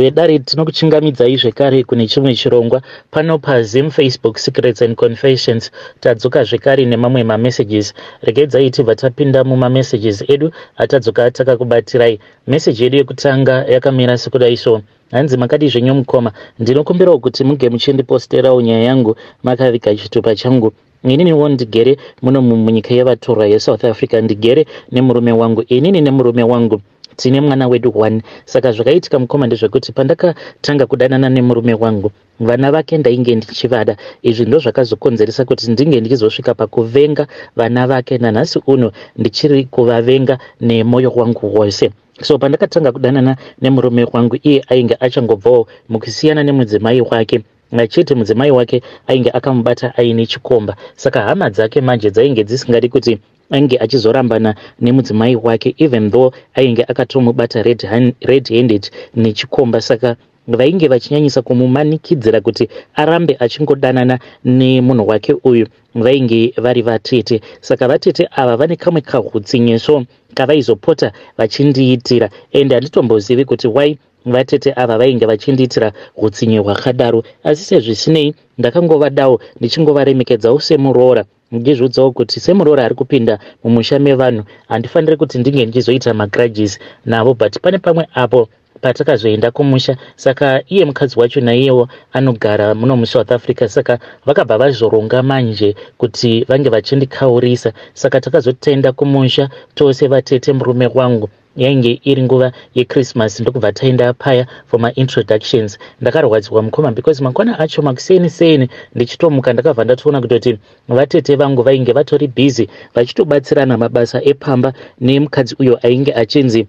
vedare tinokuchingamidzai zvekare kune chimwe chirongwa. Pano pazim facebook secrets and confessions tadzoka zvekare nemamwe mamessages. Regedzai tibva tapinda mumamessages edu atadzoka takakubatirai meseji yedu yekutanga yakamira sekudai so hanzi makati zvenyu mukoma ndinokumbirawo kuti muge muchindiposterawo nyaya yangu makaviga chitupa changu. Ininiwo ndigere muno munyika yevatorwa yesouth africa ndigere nemurume wangu. Inini nemurume wangu tine mwana wedu one saka zvakaitika mukoma ndezvekuti pandakatanga kudanana nemurume wangu vana vake ndainge ndichivada izvi ndo zvakazokonzeresa kuti ndinge ndichizosvika pakuvenga vana vake nanhasi uno ndichiri kuvavenga nemwoyo wangu wose. So pandakatanga kudanana nemurume wangu iye ainge achangobvawo mukusiyana nemudzimai wake. Achiti mudzimai wake ainge akamubata aine chikomba. Saka hama dzake manje dzainge dzisingadi kuti ainge achizorambana nemudzimai wake even though ainge akatomubata red handed nechikomba. Saka vainge vachinyanyisa kumumanikidzira kuti arambe achingodanana nemunhu wake uyu vainge vari vatete. Saka vatete ava vane kamwe kahutsinyeso kavaizopota vachindiitira. Ende handitombozivi kuti wai vatete ava vainge vachindiitira utsinye hwakadaro asi sezvisinei ndakangovadawo ndichingovaremekedzawo semuroora ndizvudzawo kuti semuroora ari kupinda mumusha mevanhu handifaniri kuti ndinge ndichizoita magrudges navo but pane pamwe apo patakazoenda kumusha saka iye mukadzi wacho naiyewo anogara muno musouth africa saka vakabva vazoronga manje kuti vange vachindikaurisa. Saka takazotaenda kumusha tose vatete murume wangu yainge iri nguva yechristmas. Ndokubva taenda paya for maintroductions ndakarwadziwa mukoma because makwana acho makuseni seni. Ndichitomuka ndakabva ndatoona kutoti vatete vangu vainge vatori bhizi vachitobatsirana mabasa epamba nemukadzi uyo ainge achinzi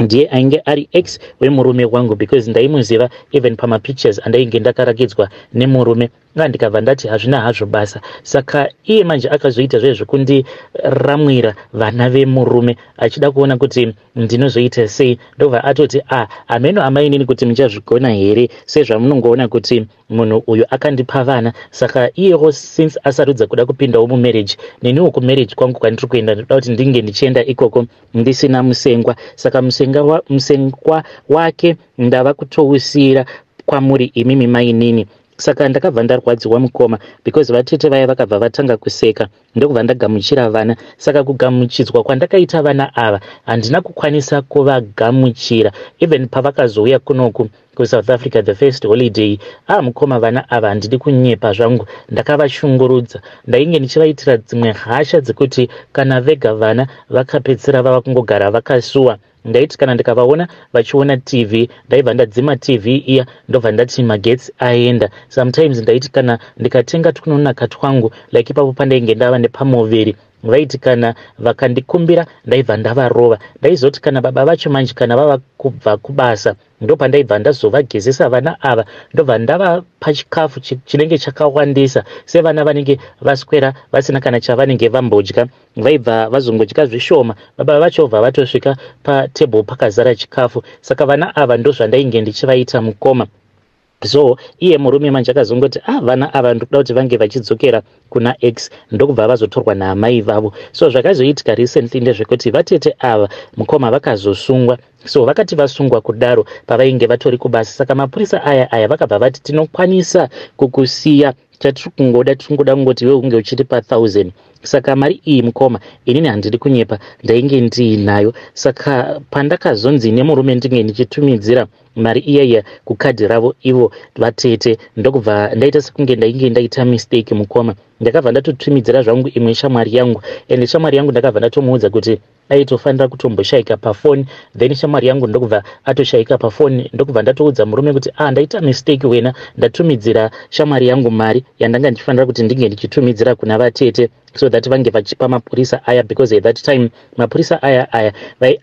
ndiye ainge ari x wemurume wangu because ndaimuziva even pamapictures andainge ndakarakidzwa nemurume nga ndikabva ndati hazvina hazvo basa. Saka iye manje akazoita zvezvekundiramwira vana vemurume achida kuona kuti ndinozoita sei. Ndobva atoti a hameno amainini kuti muchazvigona here? Sezvamunongoona kuti munhu uyu akandipa vana. Saka iyewo since asarudza kuda kupindawo mumarriage neniwo kumarriage kwangu kwandiri kuenda ndoda kuti ndinge ndichienda ikoko ndisina musengwa. Saka musengwa wake ndava kutousiyira kwamuri imimi mainini saka ndakabva ndarwadziwa mukoma because vatete vaya vakabva vatanga kuseka. Ndokubva ndagamuchira vana saka kugamuchidzwa kwandakaita vana ava handina kukwanisa kuvagamuchira. Even pavakazouya kunoku kusouth africa the first holiday ah mukoma vana ava handidi kunyepa zvangu. Ndakavashungurudza. Ndainge ndichivaitira dzimwe hasha dzekuti kana vega vana vakapedzisira vava kungogara vakasuwa ndaiti kana ndikavaona vachiona tv ndaibva ndadzima tv iya ndobva ndati magetsi aenda. Sometimes ndaiti kana ndikatenga tunonaka twangu like ipapo pandainge ndava nepamoveri vaiti kana vakandikumbira ndaibva ndavarova ndaizoti kana baba vacho manje kana vava kubva kubasa ndopandaibva ndazovagezesa vana ava ndobva ndavapa chikafu chinenge chakawandisa. Sevana vanenge vaswera vasina kana chavanenge vambodya vaibva vazongodya zvishoma baba vacho bva vatosvika patebhuru pakazara chikafu. Saka vana ava ndozvandainge ndichivaita mukoma so iye murume manje akazongoti ah vana ava ndikuda kuti vange vachidzokera kuna x ndokubva vazotorwa naamai vavo. So zvakazoitika recently ndezvekuti vatete ava mukoma vakazosungwa. So vakati vasungwa kudaro pavainge vatori kubasa. Saka mapurisa aya aya vakabva vati tinokwanisa kukusiya chatiri kungoda tiri kungoda kungoti iwe unge uchitipa thousand saka mari iyi mukoma inini handiri kunyepa ndainge ndiinayo saka pandakazonzi nemurume ndinge ndichitumidzira mari iyaiya kukadhi ravo ivo vatete. Ndokubva ndaita sekunge ndainge ndaita mistake mukoma. Ndakabva ndatotumidzira zvangu imwe shamwari yangu ende shamwari yangu ndakabva ndatomuudza kuti aitofanira kutomboshayika pafoni then shamwari yangu ndokubva atoshayika pafoni ndokubva ndatoudza murume kuti a ah, ndaita mistake wena ndatumidzira shamwari yangu mari yandanga ndichifanira kuti ndinge ndichitumidzira kuna vatete so that vange vachipa mapurisa aya because at that time mapurisa aya aya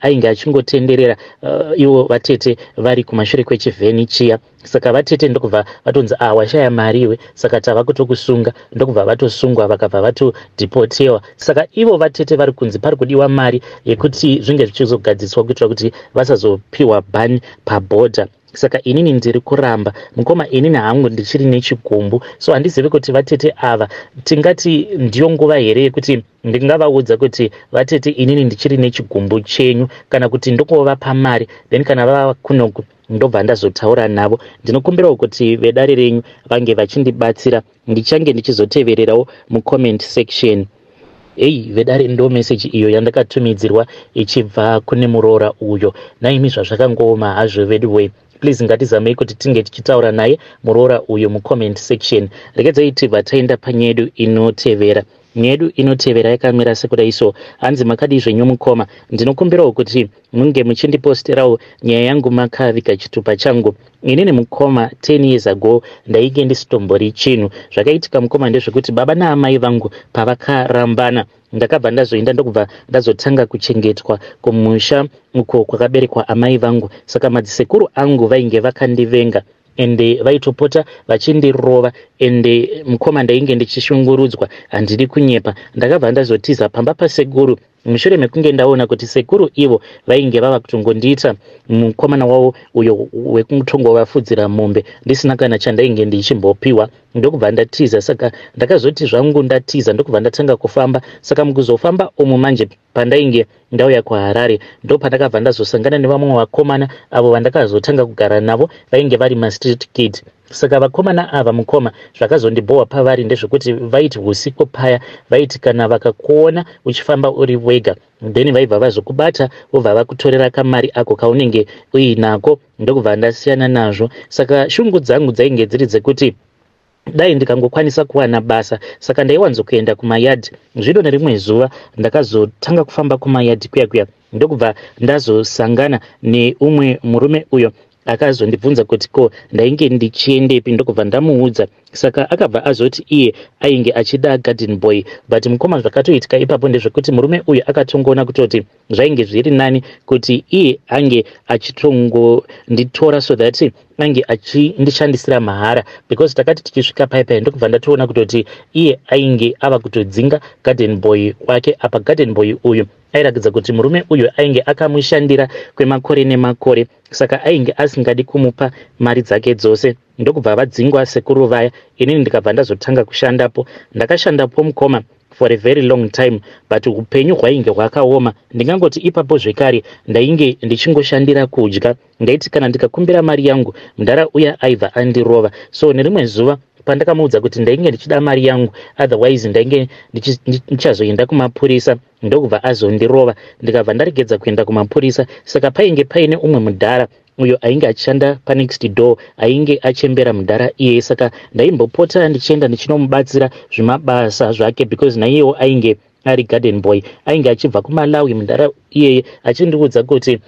ainge achingotenderera uh, ivo vatete vari kumashure kwechivheni chiya. Saka vatete ndokubva vatonzi ah, washaya mari iwe. Saka tava kutokusunga ndokubva vatosungwa vakabva vatodhipotewa saka ivo vatete vari kunzi pari kudiwa mari yekuti zvinge zvichizogadziswa kuitira kuti vasazopiwa bhani pabhodha saka inini ndiri kuramba. Mukoma inini hangu ndichiri nechigumbu. So handizivi kuti vatete ava tingati ndiyo nguva here yekuti ndingavaudza kuti vatete inini ndichiri nechigumbu chenyu? Kana kuti ndongovapa mari then kana vava kunoku ndobva ndazotaura navo. Ndinokumbirawo kuti vedare renyu vange vachindibatsira ndichange ndichizotevererawo mucomment section. Ei vedare ndo meseji iyo yandakatumidzirwa ichibva kune muroora uyo. Naimi zvazvakangooma hazvo vedway please ngatizamei kuti tinge tichitaura naye muroora uyu mucomment section. Regedzai tibva taenda panyedu inotevera nyedu inotevera yakamira sekuda iso. Hanzi makadi zvenyu mukoma ndinokumbirawo kuti munge muchindiposterawo nyaya yangu makaviga chitupa changu. Inini mukoma 10 years ago ndainge ndisitombori chinhu. Zvakaitika mukoma ndezvekuti baba naamai vangu pavakarambana. Ndakabva ndazoenda ndokubva ndazotanga kuchengetwa kumusha uko kwakaberekwa amai vangu. Saka madzisekuru angu vainge vakandivenga ende vaitopota vachindirova ende mukoma ndainge ndichishungurudzwa handidi kunyepa. Ndakabva ndazotiza pamba pasekuru mushure mekunge ndaona kuti sekuru ivo vainge vava kutongondiita mukomana wavo uyo wekutongovafudzira mombe. Ndisina kana chandainge ndichimbopiwa ndokubva ndatiza saka ndakazoti zvangu ndatiza ndokubva ndatanga kufamba saka mukuzofamba umu manje pandainge ndauya kuharare ndo pandakabva ndazosangana nevamwe vakomana avo vandakazotanga kugara navo vainge vari mastreet kid saka vakomana ava mukoma zvakazondibhohwa pavari ndezvekuti vaiti usiku paya vaiti kana vakakuona uchifamba uri wega then vaibva vazokubata vobva vakutorera kamari ako kaunenge uinako ndokubva ndasiyana nazvo. Saka shungu dzangu dzainge dziri dzekuti dai ndikangokwanisa kuwana basa saka ndaiwanzokuenda kumayadhi zvino nerimwe zuva ndakazotanga kufamba kumayadhi kuya kuya ndokubva ndazosangana neumwe murume uyo akazondibvunza kuti ko ndainge ndichiendepi ndokubva ndamuudza. Saka akabva azoti iye ainge achida garden boy. But mukoma zvakatoitika ipapo ndezvekuti murume uyu akatongoona kutoti zvainge zviri nani? Kuti iye ange achitongonditora so that ange achindishandisira mahara. Because takati tichisvika paipai ndokubva ndatoona kutoti iye ainge ava kutodzinga garden boy wake apa garden boy uyu. Airakidza kuti murume uyu ainge akamushandira kwemakore nemakore. Saka ainge asingadi kumupa mari dzake dzose. Ndokubva vadzingwa sekuru vaya inini ndikabva ndazotanga kushandapo. Ndakashandapo mukoma for a very long time but upenyu hwainge hwakaoma. Ndingangoti ipapo zvekare ndainge ndichingoshandira kudya. Ndaiti kana ndikakumbira mari yangu mudhara uya aibva andirova. So nerimwe zuva pandakamuudza kuti ndainge ndichida mari yangu otherwise ndainge ndichazoenda kumapurisa ndokubva azondirova. Ndikabva ndaregedza kuenda kumapurisa saka painge paine umwe mudhara uyo ainge achishanda panext door ainge achembera mudhara iyeye saka ndaimbopota ndichienda ndichinomubatsira zvemabasa zvake because naiyewo ainge ari garden boy ainge achibva kumalawi mundara iyeye achindiudza kuti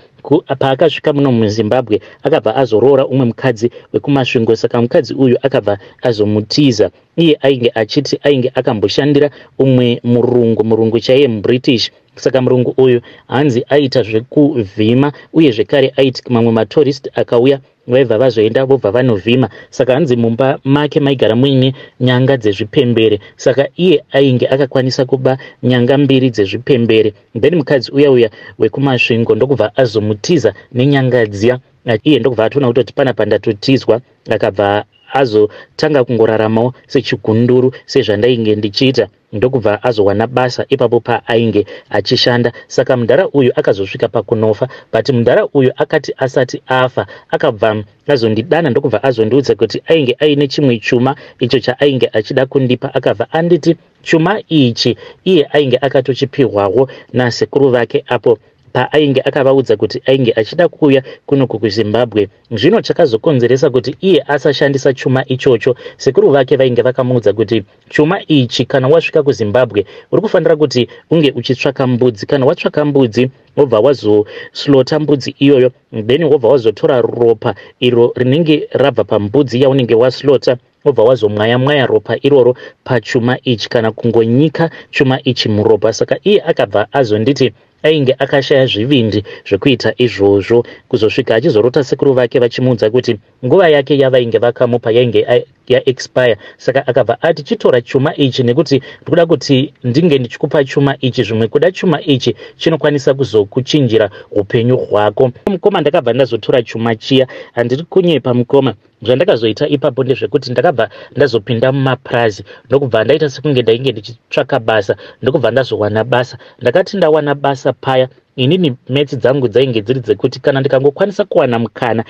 paakasvika muno muzimbabwe akabva azoroora umwe mukadzi wekumasvingo saka mukadzi uyu akabva azomutiza. Iye ainge achiti ainge akamboshandira umwe murungu murungu chaiye mubritish. Saka murungu uyu hanzi aita zvekuvhima uye zvekare aiti mamwe matorist akauya vaibva vazoenda vobva vanovhima. Saka hanzi mumba make maigara muine nyanga dzezvipembere. Saka iye ainge akakwanisa kuba nyanga mbiri dzezvipembere. Then mukadzi uya uya wekumasvingo ndokubva azomutiza nenyanga dziya. Iye ndokubva atoona kutoti pana pandatotizwa akabva azotanga kungoraramawo sechigunduru sezvandainge ndichiita ndokubva azowana basa ipapo paainge achishanda. Saka mudhara uyu akazosvika pakunofa but mudhara uyu akati asati afa akabva azondidana ndokubva azondiudza kuti ainge aine chimwe chuma icho chaainge achida kundipa. Akabva anditi chuma ichi iye ainge akatochipihwawo nasekuru vake apo paainge akavaudza kuti ainge achida kuuya kunoku kuzimbabwe zvino chakazokonzeresa kuti iye asashandisa chuma ichocho. Sekuru vake vainge vakamuudza kuti chuma ichi kana wasvika kuzimbabwe uri kufanira kuti unge uchitsvaka mbudzi. Kana watsvaka mbudzi wobva wazoslota mbudzi iyoyo then wobva wazotora ropa iro rinenge rabva pambudzi yaunenge waslota wobva wazomwaya mwaya ropa iroro pachuma ichi kana kungonyika chuma ichi muropa. Saka iye akabva azonditi ainge akashaya zvivindi zvekuita izvozvo. Kuzosvika achizorota sekuru vake vachimuudza kuti nguva yake yavainge vakamupa yainge yaexpire saka akabva ati chitora chuma ichi nekuti ndikuda kuti ndinge ndichikupa chuma ichi zvimwe kuda chuma ichi chinokwanisa kuzokuchinjira upenyu hwako. Mukoma ndakabva ndazotora chuma chiya. Handiri kunyepa mukoma zvandakazoita ipapo ndezvekuti ndakabva ndazopinda mumapurazi ndokubva ndaita sekunge ndainge ndichitsvaka basa ndokubva ndazowana basa. Ndakati ndawana basa paya inini metsi dzangu dzainge dziri dzekuti kana ndikangokwanisa kuwana mukana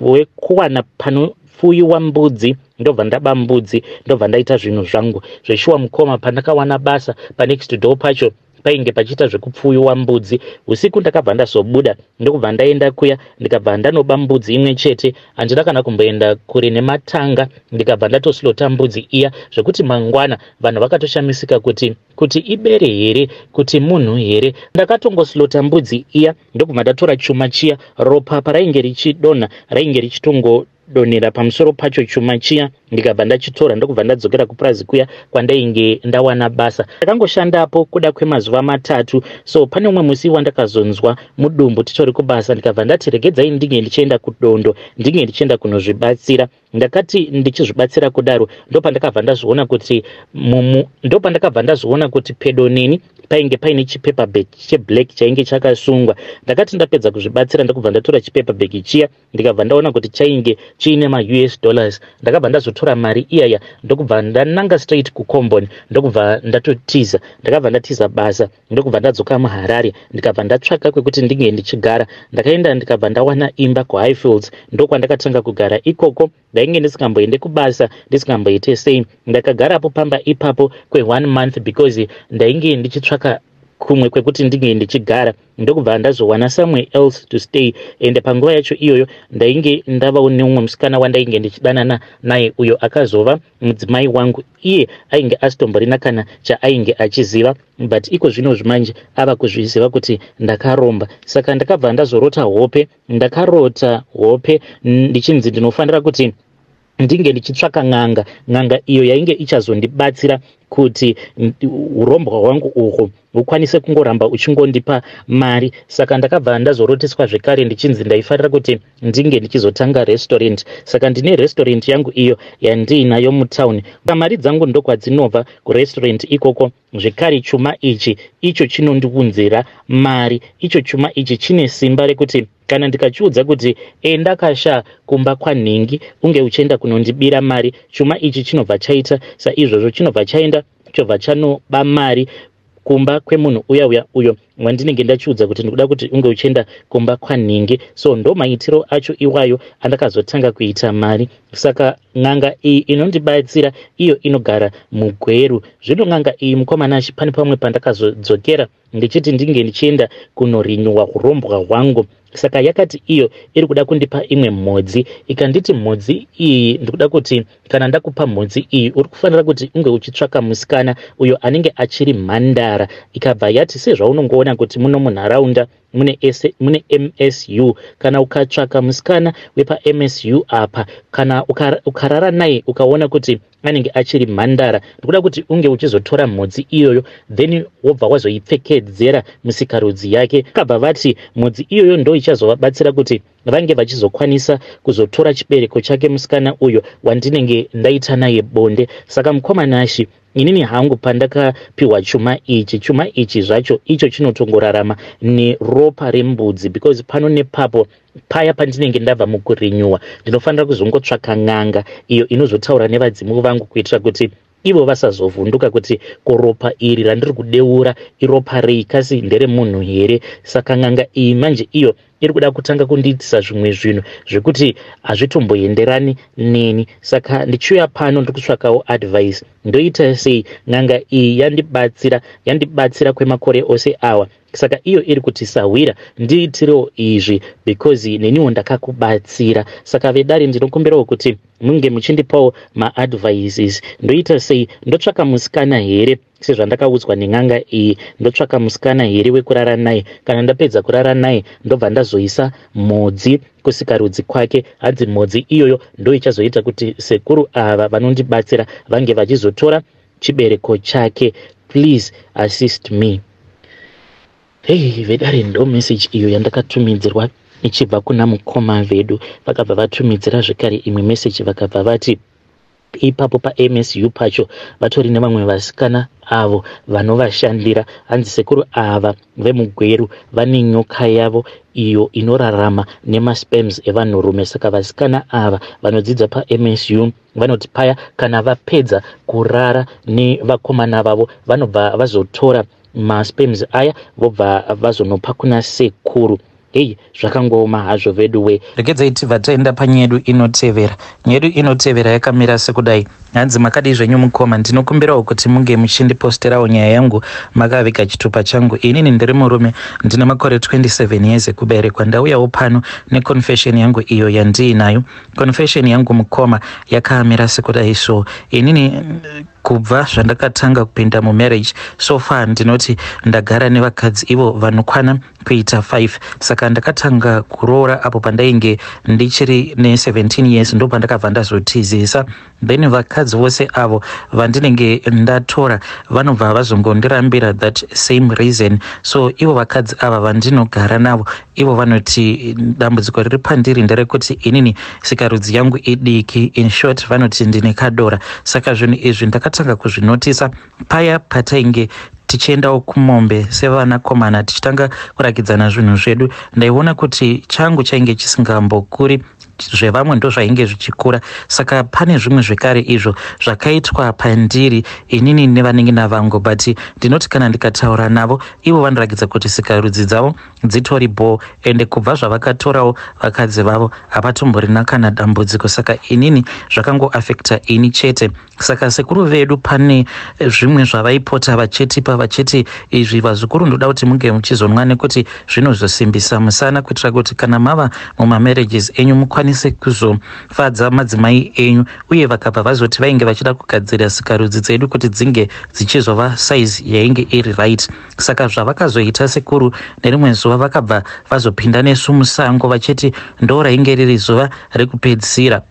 wekuwana panofuyiwa mbudzi ndobva ndaba mbudzi ndobva ndaita zvinhu zvangu. Zveshuwa mukoma pandakawana basa panext door pacho painge pachiita zvekupfuyiwa mbudzi. Usiku ndakabva ndazobuda ndokubva ndaenda kuya ndikabva ndanoba mbudzi imwe chete. Handina kana kumboenda kure nematanga ndikabva ndatoslota mbudzi iya zvekuti mangwana vanhu vakatoshamisika kuti kuti ibere here kuti munhu here. Ndakatongoslota mbudzi iya ndokubva ndatora chuma chiya ropa parainge richidonha rainge richitongo donhera pamusoro pacho chuma chiya ndikabva ndachitora ndokubva ndadzokera kupurazi kuya kwandainge ndawana basa. Ndakangoshandapo kuda kwemazuva matatu so pane umwe musi wandakazonzwa mudumbu titori kubasa ndikabva ndati regedzai ndinge ndichienda kudondo ndinge ndichienda kunozvibatsira. Ndakati ndichizvibatsira kudaro ndopandakabva ndazviona kuti mumu ndopandakabva ndazviona kuti pedo neni painge paine chipepabhek cheblack chainge chakasungwa. Ndakati ndapedza kuzvibatsira ndokubva ndatora chipepabhek chiya ndikabva ndaona kuti chainge chiine maus dollars. Ndakabva ndazotora mari iyaya ndokubva ndananga straight kucombon ndokubva ndatotiza ndakabva ndatiza basa ndokubva ndadzoka muharare ndikabva ndatsvaka kwekuti ndinge ndichigara. Ndakaenda ndikabva ndawana imba kuhighfields ndokwandakatanga kugara ikoko. Ndainge ndisingamboende kubasa ndisingamboite sei. Ndakagarapo pamba ipapo kweone month because ndainge ndichitsvaka kumwe kwekuti ndinge ndichigara. Ndokubva ndazowana somewhere else to stay. Ende panguva yacho iyoyo ndainge ndavawo neumwe musikana wandainge ndichidanana naye uyo akazova mudzimai wangu. Iye ainge asitomborina kana chaainge achiziva but iko zvino zvimanje ava kuzviziva kuti ndakaromba. Saka ndakabva ndazorota hope ndakarota hope ndichinzi ndinofanira kuti ndinge ndichitsvaka n'anga. N'anga iyo yainge ichazondibatsira kuti urombwa hwangu uhwo ukwanise kungoramba uchingondipa mari. Saka ndakabva ndazoroteswa zvekare ndichinzi ndaifarira kuti ndinge ndichizotanga restaurant. Saka ndine restaurant yangu iyo yandiinayo mutauni mari dzangu ndokwadzinobva kurestaurant ikoko zvekare chuma ichi icho chinondiunzira mari. Icho chuma ichi chine simba rekuti kana ndikachiudza kuti enda kasha kumba kwanhingi unge uchienda kunondibira mari. Chuma ichi chinobva chaita saizvozvo chinobva chaenda chobva chanoba mari kumba kwemunhu uya uya uyo. Wandinenge ndachiudza kuti ndikuda kuti unge uchienda kumba kwanhingi so ndo maitiro acho iwayo andakazotanga kuita mari. Saka n'anga iyi inondibatsira iyo inogara mugweru. Zvino n'anga iyi mukomana pane pamwe pandakazodzokera ndichiti ndinge ndichienda kunorinyuwa urombwa hwangu. Saka yakati iyo iri kuda kundipa imwe mhodzi ikanditi mhodzi iyi ndikuda kuti kana ndakupa mhodzi iyi uri kufanira kuti unge uchitsvaka musikana uyo anenge achiri mhandara. Ikabva yati sezvaunongoona kuti muno munharaunda mune mune msu kana ukatsvaka musikana wepamsu apa. Kana ukarara naye ukaona kuti anenge achiri mhandara ndikuda kuti unge uchizotora mhodzi iyoyo then wobva wazoipfekedzera musikarudzi yake. Akabva vati mhodzi iyoyo ndo ichazovabatsira kuti vange vachizokwanisa kuzotora chibereko chake musikana uyo wandinenge ndaita naye bonde. Saka mukomanashi inini hangu pandakapiwa chuma ichi chuma ichi zvacho icho chinotongorarama neropa rembudzi because pano nepapo paya pandinenge ndabva mukurinyuwa ndinofanira kuzongotsvaka n'anga iyo inozotaura nevadzimu vangu kuitira kuti ivo vasazovhunduka kuti koropa iri randiri kudeura iropa rei kasi nderemunhu here? Saka n'anga iyi manje iyo iri kuda kutanga kundiitisa zvimwe zvinhu zvekuti hazvitomboenderani neni. Saka ndichiuya pano ndiri kutsvakawo advice. Ndoita sei? N'anga iyi yandibatsira yandibatsira kwemakore ose awa. Saka iyo iri kuti sahwira ndiitirewo izvi because neniwo ndakakubatsira. Saka vedare ndinokumbirawo kuti munge muchindipawo maadvices. Ndoita sei? Ndotsvaka musikana here sezvandakaudzwa nen'anga iyi ndotsvaka musikana here wekurara naye. Kana ndapedza kurara naye ndobva ndazoisa mhodzi kusikarudzi kwake hadzi mhodzi iyoyo ndo ichazoita kuti sekuru ava vanondibatsira vange vachizotora chibereko chake. Please assist me. Hei vedare ndo meseji iyo yandakatumidzirwa ichibva kuna mukoma vedu. Vakabva vatumidzira zvekare imwe meseji vakabva vati ipapo pamsu pacho vatori nevamwe vasikana avo vanovashandira. Hanzi sekuru ava vemugweru vane nyoka yavo iyo inorarama nemaspams evanhurume. Saka vasikana ava vanodzidza pamsu vanoti paya kana vapedza kurara nevakomana vavo vanobva vazotora maspams aya vobva vazonopa kuna sekuru hei zvakangooma hazvo vedu we. Tibva taenda panyedu inotevera. Nyedu inotevera yakamira sekudai. Hanzi makadi zvenyu mukoma ndinokumbirawo kuti munge muchindiposterawo nyaya yangu. Makaviga chitupa changu. Inini ndiri murume ndina makore 27 years ekuberekwa. Ndauyawo pano neconfession yangu iyo yandiinayo confession yangu mukoma yakamira sekudai so. Inini kubva zvandakatanga kupinda mumarriage. So far ndinoti ndagara nevakadzi ivo vanokwana kuita 5 saka ndakatanga kuroora apo pandainge ndichiri ne17 years ndo pandakabva ndazotizisa. Then vakadzi vose avo vandinenge ndatora vanobva vazongondirambira that same reason. So ivo vakadzi ava vandinogara navo ivo vanoti dambudziko riri pandiri nderekuti inini sikarudzi yangu idiki. In short vanoti ndine kadora. Saka zvinhu izvi ndakatanga kuzvinotisa paya patainge tichiendawo kumombe sevanakomana tichitanga kurakidzana zvinhu zvedu. Ndaiona kuti changu chainge chisingambokuri zvevamwe ndo zvainge zvichikura. Saka pane zvimwe zvekare izvo zvakaitwa pandiri inini nevanenge navangu but ndinoti kana ndikataura navo ivo vanorakidza kuti sikarudzi dzavo dzitori bo ende kubva zvavakatorawo vakadzi vavo havatomborina kana dambudziko. Saka inini zvakangoafekta ini chete. Saka sekuru vedu pane zvimwe zvavaipota vachetipa vachiti izvi vazukuru ndoda kuti munge muchizonwa nekuti zvinozosimbisa musana kuitira kuti kana mava mumamarriages enyu mukwanise kuzofadza madzimai enyu uye vakabva vazoti vainge vachida kugadzira sikarudzi dzedu kuti dzinge dzichizova saizi yainge iri right. Saka zvavakazoita sekuru nerimwe zuva vakabva vazopinda nesu musango vachiti ndo rainge riri zuva rekupedzisira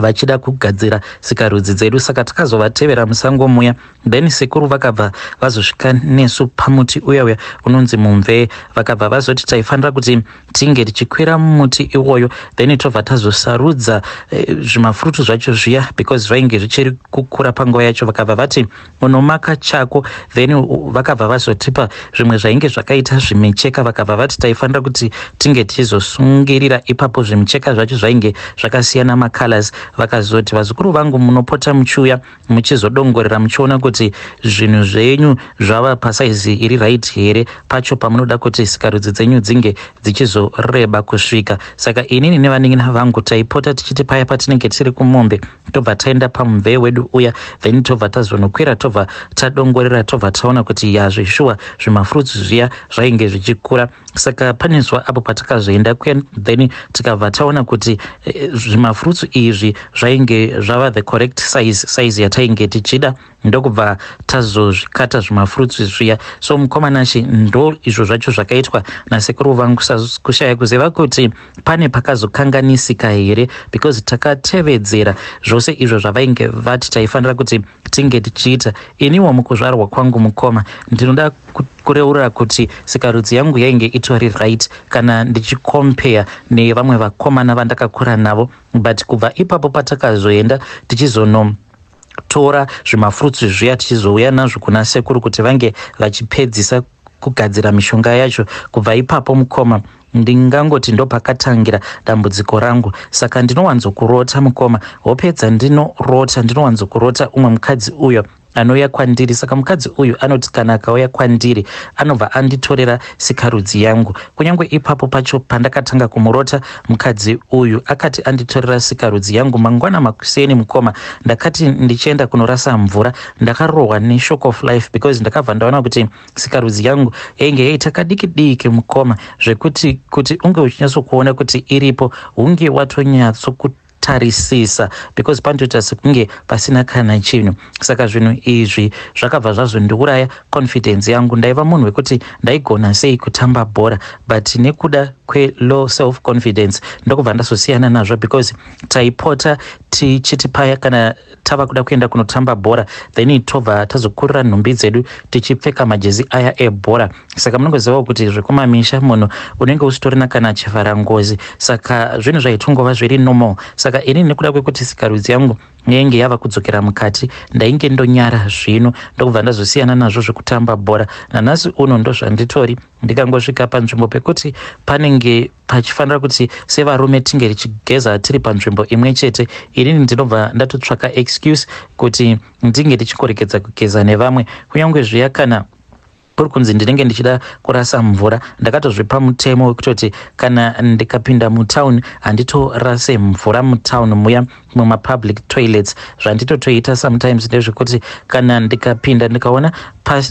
vachida kugadzira sikarudzi dzedu. Saka takazovatevera musango muya. Then sekuru vakabva vazosvika nesu pamuti uya uya unonzi mumvee vakabva vazoti taifanira kuti tinge tichikwira mumuti iwoyo. Then tobva tazosarudza eh, zvimafurutu zvacho zviya because zvainge zvichiri kukura panguva yacho. Vakabva vati unomaka chako. Then vakabva vazotipa zvimwe zvainge zvakaita zvimicheka. Vakabva vati taifanira kuti tinge tichizosungirira ipapo zvimicheka zvacho zvainge zvakasiyana macolors vakazoti vazukuru vangu munopota muchiuya muchizodongorera muchiona kuti zvinhu zvenyu zvava pasaizi iri right here. Pacho pamunoda kuti sikarudzi dzenyu dzinge dzichizoreba kusvika. Saka inini nevaningina vangu taipota tichiti paya patinenge tiri kumombe tobva taenda pamumvee wedu uya then tobva tazonokwira tobva tadongorera tobva taona kuti ya zvishuwa zvimafruits zviya zvainge zvichikura. Saka pane zuva apo patakazoenda kuya then tikabva taona kuti eh, zvimafruits izvi zvainge zvava the correct size size yatainge tichida ndokubva tazozvikata zvimafruits zviya. So mukomanashi ndo izvo zvacho zvakaitwa nasekuru vangu kushaya kuziva kuti pane pakazokanganisika here because takatevedzera zvose izvo zvavainge vati taifanira kuti tinge tichiita. Iniwo mukuzvarwa kwangu mukoma ndinoda kureurira kuti sikarudzi yangu yainge itori right kana ndichikompea nevamwe vakomana vandakakura navo. But kubva ipapo patakazoenda tichizono tora zvimafruits zviya tichizouya nazvo kuna sekuru kuti vange vachipedzisa kugadzira mishonga yacho. Kubva ipapo mukoma ndingangoti ndo pakatangira dambudziko rangu. Saka ndinowanzokurota mukoma. Hopedza ndinorota ndinowanzokurota umwe mukadzi uyo anouya kwandiri. Saka mukadzi uyu anoti kana akauya kwandiri anobva anditorera sikarudzi yangu. Kunyange ipapo pacho pandakatanga kumurota mukadzi uyu akati anditorera sikarudzi yangu mangwana makuseni mukoma ndakati ndichienda kunorasa mvura ndakarohwa neshock of life because ndakabva ndaona kuti sikarudzi yangu yainge yaita kadiki diki mukoma zvekuti kuti unge uchinyatsokuona kuti iripo hunge watonyatsokuti tarisisa because panotoita sekunge pasina kana chinhu. Saka zvinhu izvi zvakabva zvazondiuraya confidence yangu. Ndaiva munhu wekuti ndaigona sei kutamba bhora but nekuda kwelow self confidence ndokubva ndazosiyana nazvo because taipota tichiti paya kana tava kuda kuenda kunotamba bhora then tobva tazokurira nhumbi dzedu tichipfeka majezi aya ebhora. Saka munongozivawo kuti zvekumamisha munhu unenge usitorina kana chivharangozi. Saka zvinhu zvaitongova zviri normal. Saka ini nekuda kwekuti sikarudzi yangu yainge yava kudzokera mukati ndainge ndonyara zvino ndokubva ndazosiyana nazvo zvekutamba bhora. Nanhasi uno ndo zvanditori ndikangosvika panzvimbo pekuti panenge pachifanira kuti sevarume tinge tichigeza tiri panzvimbo imwe chete inini ndinobva ndatotsvaka excuse kuti ndinge ndichikorekedza kugeza nevamwe. Kunyange zviya kana kuri kunzi ndinenge ndichida kurasa mvura. Ndakatozvipa mutemo wekutoti kana ndikapinda mutauni handitorase mvura mutauni muya mumapublic toilets. Zvanditotoita sometimes ndezvekuti kana ndikapinda ndikaona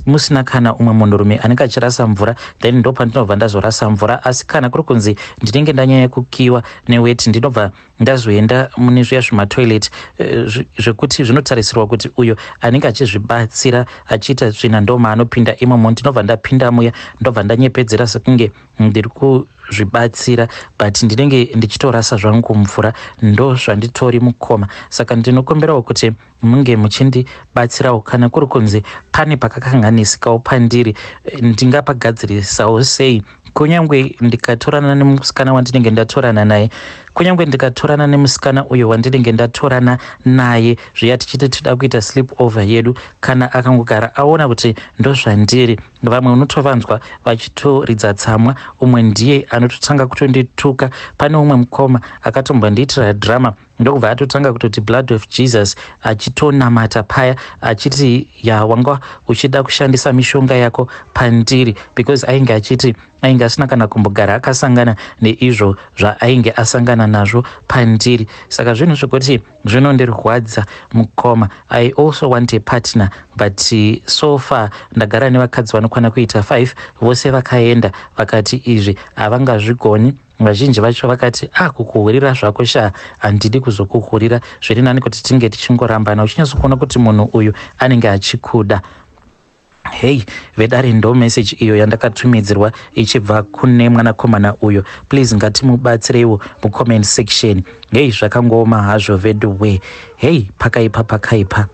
musina kana umwe munhurume anenge achirasa mvura then ndo pandinobva ndazorasa mvura. Asi kana kuri kunzi ndinenge ndanyanya kukiwa neweti ndinobva ndazoenda mune zviya zvematoilet eh, zvekuti zvinotarisirwa kuti uyo anenge achizvibatsira achiita tsvina ndomaanopinda imomo ndinobva ndapinda muya ndobva ndanyepedzera sekunge ndiri kuzvibatsira but ndinenge ndichitorasa zvangu mvura ndo zvanditori mukoma. Saka ndinokumberawo kuti munge muchindibatsirawo. Kana kuri kunzi pane pakakanganisikawo pandiri ndingapagadzirisawo sei kunyange ndikatorana nemusikana wandinenge ndatorana naye kunyange ndikatorana nemusikana uyo wandinenge ndatorana naye zviya tichiti tida kuita slip over yedu kana akangogara aona kuti ndozvandiri. Vamwe unotovanzwa vachitoridza tsamwa umwe ndiye anototanga kutondituka. Pane umwe mukoma akatombandiitira drama ndokubva atotanga kutoti blood of jesus achitonamata paya achiti ya wanga uchida kushandisa mishonga yako pandiri because ainge achiti ainge asina kana kumbogara akasangana neizvo zvaainge asangana nazvo pandiri. Saka zvinhu zvekuti zvinondirwadza mukoma. I also want a partner but so far ndagara nevakadzi vanokwana kuita 5 vose vakaenda vakati izvi havangazvigoni vazhinji vacho vakati a ah, kukuhurira zvako sha handidi kuzokuhurira. Zviri nani kuti tinge tichingorambana uchinyatsokuona kuti munhu uyu anenge achikuda. Hei vedare ndo meseji iyo yandakatumidzirwa ichibva kune mwanakomana uyo. Please ngatimubatsireiwo mucomment section. Hei zvakangooma hazvo veduway hei pakaipa pakaipa